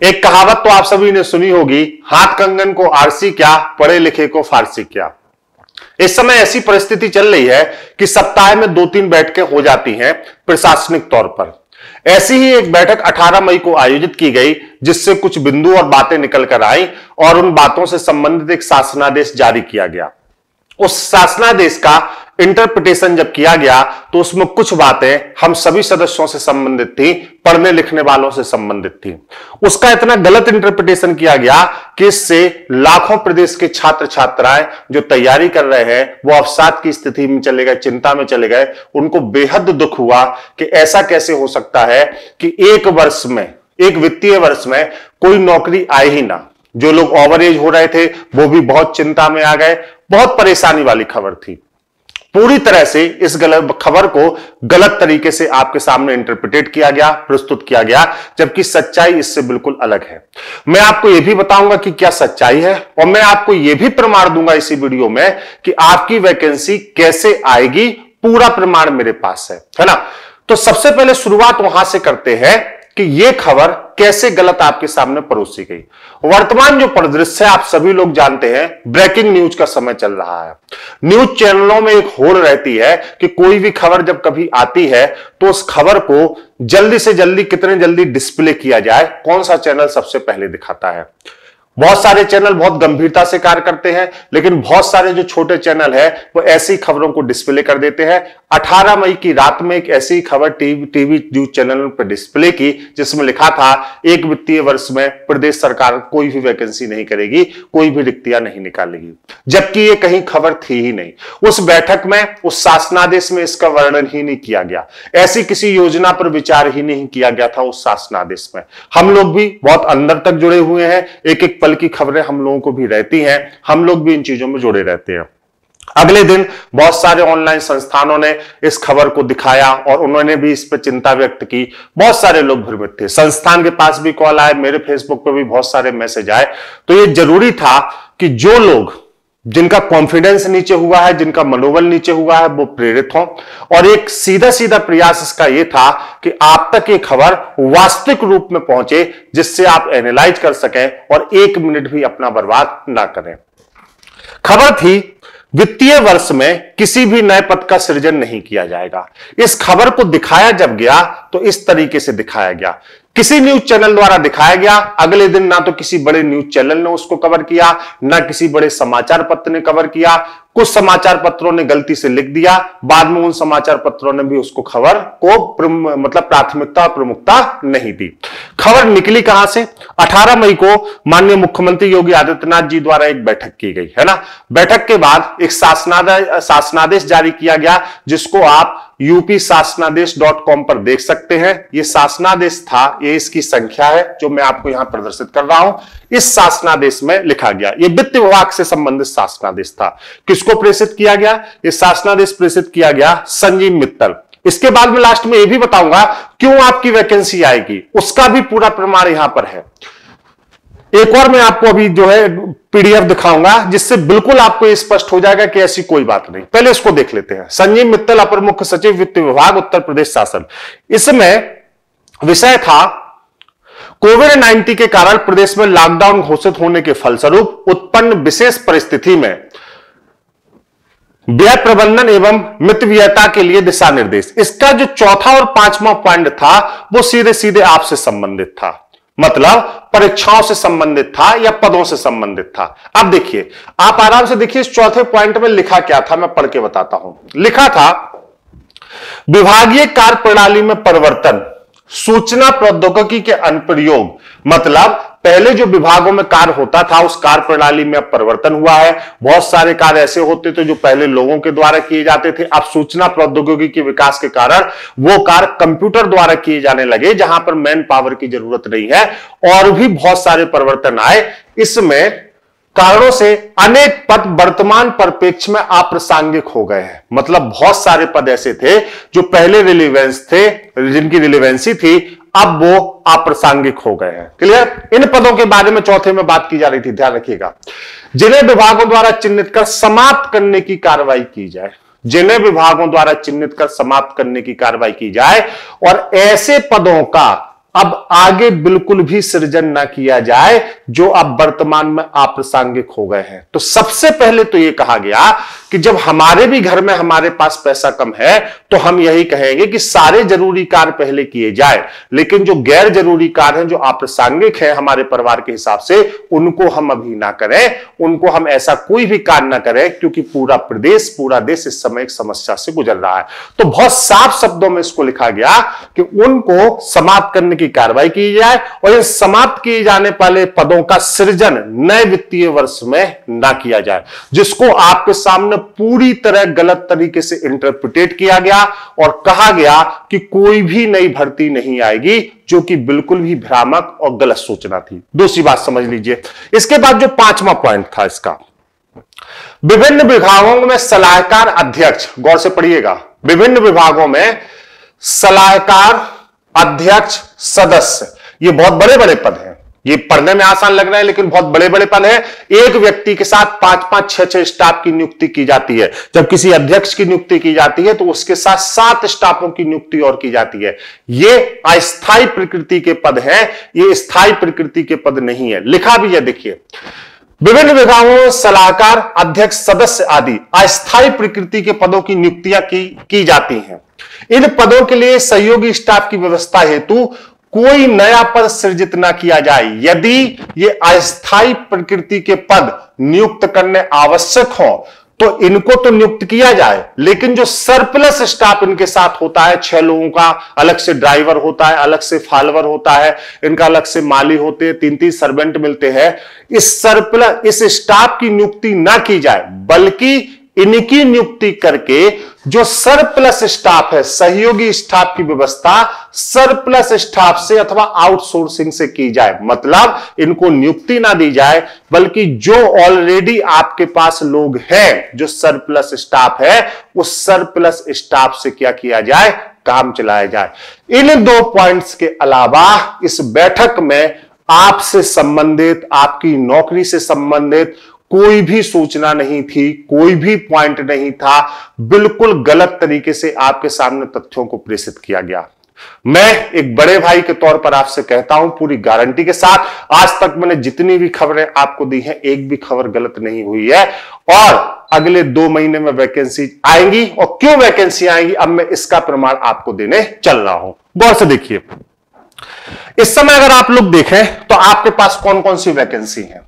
एक कहावत तो आप सभी ने सुनी होगी, हाथ कंगन को आरसी क्या, पढ़े लिखे को फारसी क्या। इस समय ऐसी परिस्थिति चल रही है कि सप्ताह में दो तीन बैठकें हो जाती हैं प्रशासनिक तौर पर। ऐसी ही एक बैठक 18 मई को आयोजित की गई, जिससे कुछ बिंदु और बातें निकल कर आई और उन बातों से संबंधित एक शासनादेश जारी किया गया। उस शासनादेश का इंटरप्रिटेशन जब किया गया तो उसमें कुछ बातें हम सभी सदस्यों से संबंधित थी, पढ़ने लिखने वालों से संबंधित थी। उसका इतना गलत इंटरप्रिटेशन किया गया कि इससे लाखों प्रदेश के छात्र छात्राएँ जो तैयारी कर रहे हैं, वो अवसाद की स्थिति में चले गए, चिंता में चले गए। उनको बेहद दुख हुआ कि ऐसा कैसे हो सकता है कि एक वर्ष में, एक वित्तीय वर्ष में कोई नौकरी आए ही ना। जो लोग ओवर एज हो रहे थे, वो भी बहुत चिंता में आ गए। बहुत परेशानी वाली खबर थी। पूरी तरह से इस गलत खबर को गलत तरीके से आपके सामने इंटरप्रिटेट किया गया, प्रस्तुत किया गया, जबकि सच्चाई इससे बिल्कुल अलग है। मैं आपको यह भी बताऊँगा कि क्या सच्चाई है, और मैं आपको यह भी प्रमाण दूँगा इसी वीडियो में कि आपकी वैकेंसी कैसे आएगी, पूरा प्रमाण मेरे पास है है ना? तो सबसे पहले शुरुआत वहाँ से करते हैं कि यह खबर कैसे गलत आपके सामने परोसी गई। वर्तमान जो परिदृश्य आप सभी लोग जानते हैं, ब्रेकिंग न्यूज़ का समय चल रहा है। न्यूज़ चैनलों में एक होड़ रहती है कि कोई भी खबर जब कभी आती है तो उस खबर को जल्दी से जल्दी, कितने जल्दी डिस्प्ले किया जाए, कौन सा चैनल सबसे पहले दिखाता है। बहुत सारे चैनल बहुत गंभीरता से कार्य करते हैं, लेकिन बहुत सारे जो छोटे चैनल है, वो ऐसी खबरों को डिस्प्ले कर देते हैं। 18 मई की रात में एक ऐसी खबर टीवी टीवी न्यूज़ चैनल पर डिस्प्ले की, जिसमें लिखा था, एक वित्तीय वर्ष में प्रदेश सरकार कोई भी वैकेंसी नहीं करेगी, कोई भी रिक्तियाँ नहीं निकालेगी। जबकि ये कहीं खबर थी ही नहीं। उस बैठक में, उस शासनादेश में इसका वर्णन ही नहीं किया गया। ऐसी किसी योजना पर विचार ही नहीं किया गया था उस शासनादेश में। हम लोग भी बहुत अंदर तक जुड़े हुए हैं एक एक पल की खबरें हम लोगों को भी रहती हैं। हम लोग भी इन चीज़ों में जुड़े रहते हैं। अगले दिन बहुत सारे ऑनलाइन संस्थानों ने इस खबर को दिखाया और उन्होंने भी इस पर चिंता व्यक्त की। बहुत सारे लोग भ्रमित थे। संस्थान के पास भी कॉल आए, मेरे फेसबुक पर भी बहुत सारे मैसेज आए। तो ये ज़रूरी था कि जो लोग जिनका कॉन्फिडेंस नीचे हुआ है, जिनका मनोबल नीचे हुआ है, वो प्रेरित हो। और एक सीधा सीधा प्रयास इसका यह था कि आप तक ये खबर वास्तविक रूप में पहुँचे, जिससे आप एनालाइज कर सकें और एक मिनट भी अपना बर्बाद ना करें। खबर थी, वित्तीय वर्ष में किसी भी नए पद का सृजन नहीं किया जाएगा। इस खबर को दिखाया जब गया तो इस तरीके से दिखाया गया। किसी न्यूज़ चैनल द्वारा दिखाया गया। अगले दिन ना तो किसी बड़े न्यूज़ चैनल ने उसको कवर किया, ना किसी बड़े समाचार पत्र ने कवर किया। कुछ समाचार पत्रों ने गलती से लिख दिया, बाद में उन समाचार पत्रों ने भी उसको खबर को मतलब प्राथमिकता प्रमुखता नहीं दी। खबर निकली कहाँ से? 18 मई को माननीय मुख्यमंत्री योगी आदित्यनाथ जी द्वारा एक बैठक की गई, है ना? बैठक के बाद एक शासनादेश जारी किया गया, जिसको आप यूपी शासनादेश डॉट कॉम पर देख सकते हैं। यह शासनादेश था, ये इसकी संख्या है, जो मैं आपको यहाँ प्रदर्शित कर रहा हूँ। इस शासनादेश में लिखा गया, ये वित्त विभाग से संबंधित शासनादेश था। किसको प्रेषित किया गया? ये शासनादेश प्रेषित किया गया संजीव मित्तल। इसके बाद में लास्ट में यह भी बताऊँगा, क्यों आपकी वैकेंसी आएगी? उसका भी पूरा प्रमाण यहाँ पर है। एक और मैं आपको अभी जो है पीडीएफ दिखाऊँगा, जिससे बिल्कुल आपको स्पष्ट हो जाएगा कि ऐसी कोई बात नहीं। पहले इसको देख लेते हैं। संजीव मित्तल, अपर मुख्य सचिव, वित्त विभाग, उत्तर प्रदेश शासन। इसमें विषय था कोविड 19 के कारण प्रदेश में लॉकडाउन घोषित होने के फलस्वरूप उत्पन्न विशेष परिस्थिति में व्यय प्रबंधन एवं मित व्ययता के लिए दिशा निर्देश इसका जो चौथा और पांचवा पॉइंट था, वो सीधे सीधे आपसे संबंधित था। मतलब परीक्षाओं से संबंधित था या पदों से संबंधित था? अब देखिए, आप आराम से देखिए, इस चौथे पॉइंट में लिखा क्या था, मैं पढ़ के बताता हूँ। लिखा था, विभागीय कार्य प्रणाली में परिवर्तन, सूचना प्रौद्योगिकी के अनुप्रयोग मतलब पहले जो विभागों में कार्य होता था, उस कार्य प्रणाली में अब परिवर्तन हुआ है। बहुत सारे कार्य ऐसे होते थे जो पहले लोगों के द्वारा किए जाते थे। अब सूचना प्रौद्योगिकी के विकास के कारण वो कार्य कंप्यूटर द्वारा किए जाने लगे, जहाँ पर मैन पावर की ज़रूरत नहीं है, और भी बहुत सारे परिवर्तन आए। इसमें कारणों से अनेक पद वर्तमान परिपेक्ष में अप्रासंगिक हो गए हैं। मतलब बहुत सारे पद ऐसे थे जो पहले रिलीवेंस थे, जिनकी रिलीवेंसी थी अब वो अप्रासंगिक हो गए हैं। क्लियर इन पदों के बारे में चौथे में बात की जा रही थी, ध्यान रखिएगा। जिन्हें विभागों द्वारा चिन्हित कर समाप्त करने की कार्रवाई की जाए, जिन्हें विभागों द्वारा चिन्हित कर समाप्त करने की कार्रवाई की जाए, और ऐसे पदों का अब आगे बिल्कुल भी सृजन ना किया जाए, जो अब वर्तमान में अप्रासंगिक हो गए हैं। तो सबसे पहले तो यह कहा गया कि जब हमारे भी घर में हमारे पास पैसा कम है तो हम यही कहेंगे कि सारे ज़रूरी कार्य पहले किए जाए। लेकिन जो गैर ज़रूरी कार्य हैं, जो अप्रासंगिक है हमारे परिवार के हिसाब से, उनको हम अभी ना करें। उनको हम ऐसा कोई भी कार्य ना करें, क्योंकि पूरा प्रदेश, पूरा देश इस समय एक समस्या से गुजर रहा है। तो बहुत साफ़ शब्दों में इसको लिखा गया कि उनको समाप्त करने की कार्रवाई की जाए, और इन समाप्त किए जाने वाले पदों का सृजन नए वित्तीय वर्ष में ना किया जाए, जिसको आपके सामने पूरी तरह गलत तरीके से इंटरप्रिटेट किया गया और कहा गया कि कोई भी नई भर्ती नहीं आएगी, जो कि बिल्कुल भी भ्रामक और गलत सूचना थी। दूसरी बात समझ लीजिए। इसके बाद जो पांचवा पॉइंट था इसका, विभिन्न विभागों में सलाहकार अध्यक्ष, गौर से पढ़िएगा। विभिन्न विभागों में सलाहकार अध्यक्ष, सदस्य, ये बहुत बड़े बड़े पद हैं। ये पढ़ने में आसान लग रहा है लेकिन बहुत बड़े बड़े पद है। एक व्यक्ति के साथ पाँच पाँच छह छह स्टाफ की नियुक्ति की जाती है। जब किसी अध्यक्ष की नियुक्ति की जाती है तो उसके साथ सात स्टाफों की नियुक्ति और की जाती है। ये अस्थायी प्रकृति के पद हैं ये स्थायी प्रकृति के पद नहीं है। लिखा भी है देखिए। विभिन्न विभागों सलाहकार अध्यक्ष सदस्य आदि अस्थायी प्रकृति के पदों की नियुक्तियाँ की, की जाती हैं। इन पदों के लिए सहयोगी स्टाफ की व्यवस्था हेतु कोई नया पद सृजित ना किया जाए, यदि ये अस्थायी प्रकृति के पद नियुक्त करने आवश्यक हो तो इनको तो नियुक्त किया जाए, लेकिन जो सरप्लस स्टाफ इनके साथ होता है, छह लोगों का, अलग से ड्राइवर होता है, अलग से फॉलोवर होता है, इनका अलग से माली होते हैं तीन तीन सर्वेंट मिलते हैं, इस सरप्लस इस स्टाफ की नियुक्ति ना की जाए, बल्कि इनकी नियुक्ति करके जो सरप्लस स्टाफ है, सहयोगी स्टाफ की व्यवस्था सरप्लस स्टाफ से अथवा आउटसोर्सिंग से की जाए। मतलब इनको नियुक्ति ना दी जाए, बल्कि जो ऑलरेडी आपके पास लोग हैं, जो सरप्लस स्टाफ है उस सरप्लस स्टाफ से क्या किया जाए? काम चलाया जाए। इन दो पॉइंट्स के अलावा इस बैठक में आपसे संबंधित, आपकी नौकरी से संबंधित कोई भी सूचना नहीं थी, कोई भी पॉइंट नहीं था, बिल्कुल गलत तरीके से आपके सामने तथ्यों को प्रेषित किया गया। मैं एक बड़े भाई के तौर पर आपसे कहता हूँ पूरी गारंटी के साथ, आज तक मैंने जितनी भी खबरें आपको दी हैं, एक भी खबर गलत नहीं हुई है। और अगले दो महीने में वैकेंसी आएँगी, और क्यों वैकेंसी आएँगी, अब मैं इसका प्रमाण आपको देने चल रहा हूँ। गौर से देखिए, इस समय अगर आप लोग देखें तो आपके पास कौन कौन सी वैकेंसी है?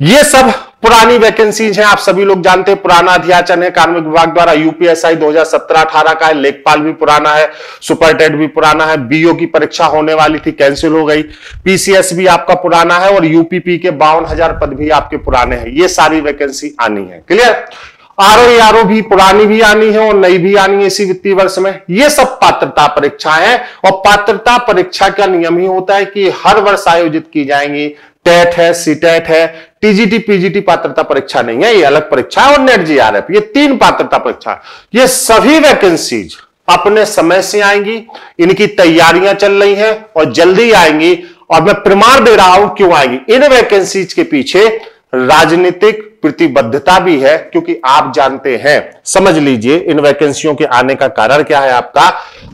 ये सब पुरानी वैकेंसीज हैं, आप सभी लोग जानते हैं, पुराना अध्याचन है, कार्मिक विभाग द्वारा यूपीएसआई 2017-18 का है, लेखपाल भी पुराना है सुपरटेड भी पुराना है बीओ की परीक्षा होने वाली थी कैंसिल हो गई। पीसीएस भी आपका पुराना है और यूपीपी के बावन हज़ार पद भी आपके पुराने हैं। ये सारी वैकेंसी आनी है। क्लियर आरओ आरओ भी पुरानी भी आनी है और नई भी आनी है इसी वित्तीय वर्ष में। ये सब पात्रता परीक्षा है और पात्रता परीक्षा का नियम ही होता है कि हर वर्ष आयोजित की जाएँगी। टेट है सीटेट है टीजीटी, पीजीटी पात्रता परीक्षा नहीं है, ये अलग परीक्षा है और नेट जीआरएफ ये तीन पात्रता परीक्षा ये सभी वैकेंसीज अपने समय से आएँगी, इनकी तैयारियाँ चल रही हैं और जल्दी आएँगी। और मैं प्रमाण दे रहा हूँ क्यों आएँगी? इन वैकेंसीज के पीछे राजनीतिक प्रतिबद्धता भी है, क्योंकि आप जानते हैं, समझ लीजिए, इन वैकेंसियों के आने का कारण क्या है आपका?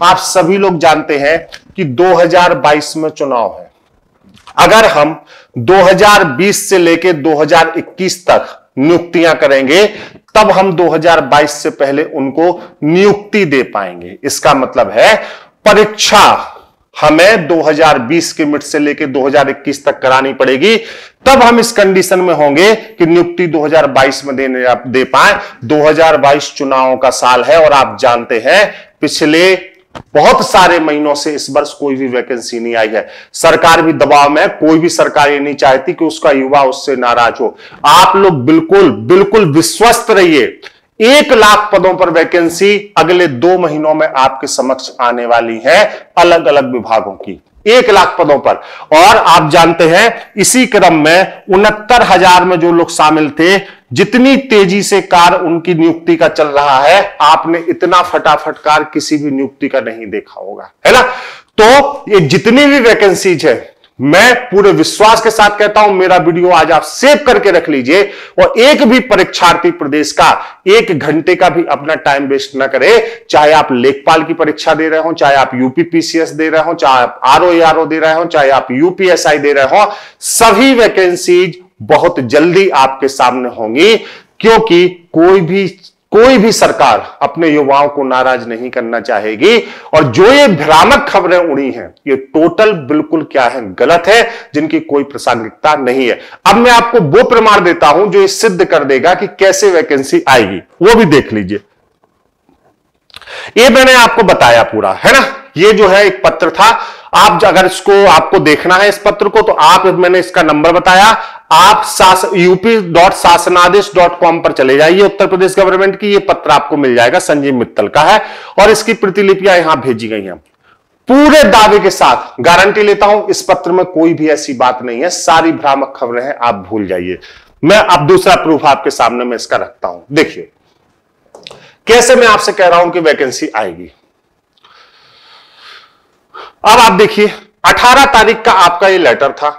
आप सभी लोग जानते हैं कि 2022 में चुनाव है। अगर हम 2020 से लेकर 2021 तक नियुक्तियाँ करेंगे, तब हम 2022 से पहले उनको नियुक्ति दे पाएँगे। इसका मतलब है परीक्षा हमें 2020 के मिट से लेकर 2021 तक करानी पड़ेगी। तब हम इस कंडीशन में होंगे कि नियुक्ति 2022 में देने दे पाए। 2022 चुनावों का साल है और आप जानते हैं, पिछले बहुत सारे महीनों से इस वर्ष कोई भी वैकेंसी नहीं आई है। सरकार भी दबाव में कोई भी सरकार ये नहीं चाहती कि उसका युवा उससे नाराज़ हो। आप लोग बिल्कुल बिल्कुल विश्वस्त रहिए। एक लाख पदों पर वैकेंसी अगले दो महीनों में आपके समक्ष आने वाली है अलग अलग विभागों की। एक लाख पदों पर। और आप जानते हैं, इसी क्रम में उनहत्तर हज़ार में जो लोग शामिल थे जितनी तेज़ी से कार्य उनकी नियुक्ति का चल रहा है, आपने इतना फटाफट कार्य किसी भी नियुक्ति का नहीं देखा होगा। है ना? तो ये जितनी भी वैकेंसीज है, मैं पूरे विश्वास के साथ कहता हूँ, मेरा वीडियो आज आप सेव करके रख लीजिए और एक भी परीक्षार्थी प्रदेश का एक घंटे का भी अपना टाइम वेस्ट ना करे। चाहे आप लेखपाल की परीक्षा दे रहे हो, चाहे आप यूपीपीसीएस दे रहे हो, चाहे आप आर दे रहे हो, चाहे आप यूपीएसआई दे रहे हो, सभी वैकेंसीज बहुत जल्दी आपके सामने होंगी, क्योंकि कोई भी कोई भी सरकार अपने युवाओं को नाराज़ नहीं करना चाहेगी। और जो ये भ्रामक खबरें उड़ी हैं, ये टोटल बिल्कुल क्या है, गलत है, जिनकी कोई प्रासंगिकता नहीं है। अब मैं आपको वो प्रमाण देता हूँ जो ये सिद्ध कर देगा कि कैसे वैकेंसी आएगी। वो भी देख लीजिए। ये मैंने आपको बताया पूरा, है ना? ये जो है एक पत्र था। आप अगर इसको, आपको देखना है इस पत्र को तो आप, मैंने इसका नंबर बताया। आप यूपी डॉट शासनादेश डॉट कॉम पर चले जाइए, उत्तर प्रदेश गवर्नमेंट की ये पत्र आपको मिल जाएगा संजीव मित्तल का है, और इसकी प्रतिलिपियाँ यहाँ भेजी गई हैं। पूरे दावे के साथ गारंटी लेता हूँ, इस पत्र में कोई भी ऐसी बात नहीं है, सारी भ्रामक खबरें हैं, आप भूल जाइए। मैं अब दूसरा प्रूफ आपके सामने में इसका रखता हूँ। देखिए, कैसे मैं आपसे कह रहा हूँ कि वैकेंसी आएगी? अब आप देखिए 18 तारीख का आपका ये लेटर था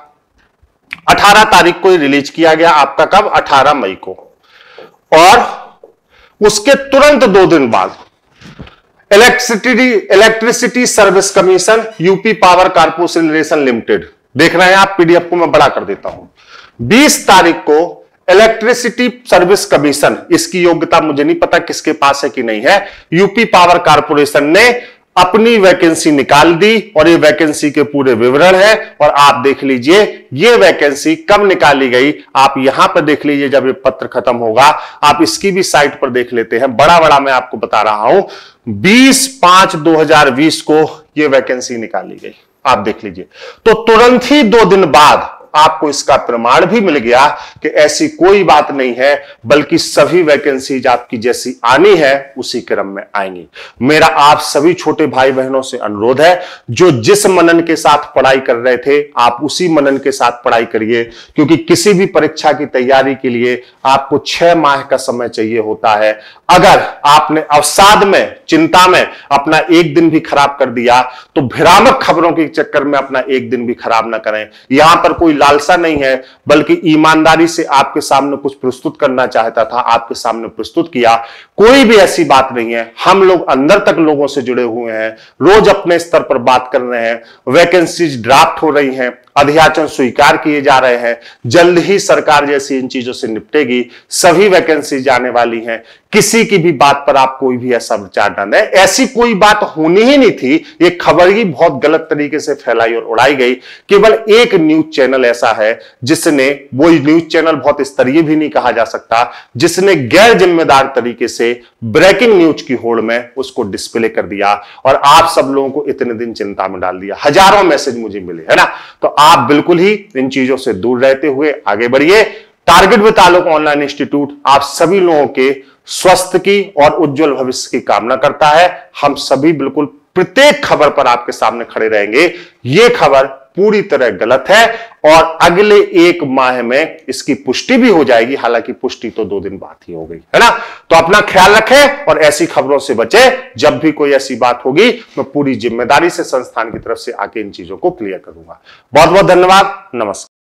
18 तारीख को रिलीज़ किया गया आपका कब? 18 मई को। और उसके तुरंत दो दिन बाद electricity electricity service commission, UP power corporation limited, देख रहे हैं आप, पीडीएफ को मैं बड़ा कर देता हूँ। 20 तारीख को इलेक्ट्रिसिटी सर्विस कमीशन, इसकी योग्यता मुझे नहीं पता किसके पास है कि नहीं है, यूपी पावर कारपोरेशन ने अपनी वैकेंसी निकाल दी और ये वैकेंसी के पूरे विवरण है और आप देख लीजिए, ये वैकेंसी कब निकाली गई? आप यहाँ पर देख लीजिए जब ये पत्र खत्म होगा, आप इसकी भी साइट पर देख लेते हैं। बड़ा बड़ा मैं आपको बता रहा हूँ 20 पाँच 2020 को ये वैकेंसी निकाली गई। आप देख लीजिए। तो तुरंत ही दो दिन बाद आपको इसका प्रमाण भी मिल गया कि ऐसी कोई बात नहीं है, बल्कि सभी वैकेंसीज आपकी जैसी आनी है, उसी क्रम में आएँगी। मेरा आप सभी छोटे भाई बहनों से अनुरोध है, जो जिस मनन के साथ पढ़ाई कर रहे थे, आप उसी मनन के साथ पढ़ाई करिए, क्योंकि किसी भी परीक्षा की तैयारी के लिए आपको छह माह का समय चाहिए होता है। अगर आपने अवसाद में, चिंता में अपना एक दिन भी खराब कर दिया तो भ्रामक खबरों के चक्कर में अपना एक दिन भी खराब ना करें। यहाँ पर कोई लालसा नहीं है, बल्कि ईमानदारी से आपके सामने कुछ प्रस्तुत करना चाहता था, आपके सामने प्रस्तुत किया। कोई भी ऐसी बात नहीं है। हम लोग अंदर तक लोगों से जुड़े हुए हैं, रोज अपने स्तर पर बात कर रहे हैं वैकेंसीज ड्राफ्ट हो रही हैं। अध्याचन स्वीकार किए जा रहे हैं। जल्द ही सरकार जैसी इन चीज़ों से निपटेगी। सभी वैकेंसी जाने वाली हैं। किसी की भी बात पर आप कोई भी ऐसा विचार न दें। ऐसी कोई बात होनी ही नहीं थी। ये खबर ही बहुत गलत तरीके से फैलाई और उड़ाई गई। केवल एक न्यूज़ चैनल ऐसा है, जिसने, वो न्यूज़ चैनल बहुत स्तरीय भी नहीं कहा जा सकता, जिसने गैर जिम्मेदार तरीके से ब्रेकिंग न्यूज़ की होड़ में उसको डिस्प्ले कर दिया और आप सब लोगों को इतने दिन चिंता में डाल दिया। हज़ारों मैसेज मुझे मिले, है ना? तो आप बिल्कुल ही इन चीज़ों से दूर रहते हुए आगे बढ़िए। Target with Alok online institute आप सभी लोगों के स्वस्थ की और उज्जवल भविष्य की कामना करता है। हम सभी बिल्कुल प्रत्येक खबर पर आपके सामने खड़े रहेंगे। ये खबर पूरी तरह गलत है और अगले एक माह में इसकी पुष्टि भी हो जाएगी। हालाँकि पुष्टि तो दो दिन बाद ही हो गई, है ना? तो अपना ख्याल रखें और ऐसी खबरों से बचे। जब भी कोई ऐसी बात होगी, मैं पूरी ज़िम्मेदारी से संस्थान की तरफ़ से आके इन चीज़ों को क्लियर करूँगा। बहुत बहुत धन्यवाद। नमस्कार।